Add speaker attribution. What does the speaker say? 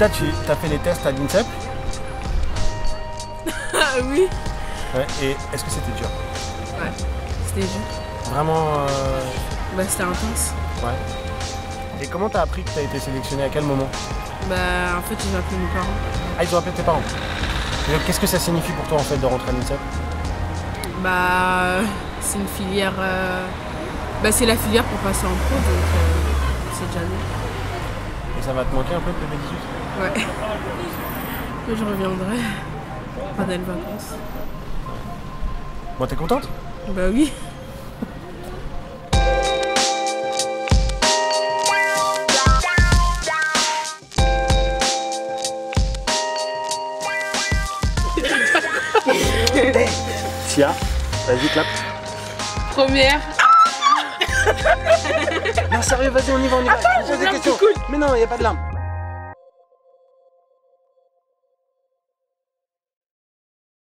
Speaker 1: Lida, tu as fait les tests à l'INSEP
Speaker 2: Ah oui
Speaker 1: Ouais, et est-ce que c'était dur
Speaker 2: Ouais, c'était dur.
Speaker 1: Vraiment. euh,
Speaker 2: Bah c'était intense.
Speaker 1: Ouais. Et comment t'as appris que t'as été sélectionné? À quel moment?
Speaker 2: Bah en fait j'ai appelé mes parents.
Speaker 1: Ah, ils ont appelé tes parents. Qu'est-ce que ça signifie pour toi en fait de rentrer à l'INSEP?
Speaker 2: Bah c'est une filière... euh, Bah c'est la filière pour passer en pro donc euh, c'est déjà bien.
Speaker 1: Et ça va te manquer un peu le PB18
Speaker 2: Ouais. Je reviendrai pendant les vacances.
Speaker 1: Bon, t'es contente?
Speaker 2: Bah oui.
Speaker 1: Tia, vas-y, clap.
Speaker 2: Première.
Speaker 1: Non, sérieux, vas-y, on y va, on y va. Attends,
Speaker 2: j'ai des qui
Speaker 1: Mais non, y a pas de larmes.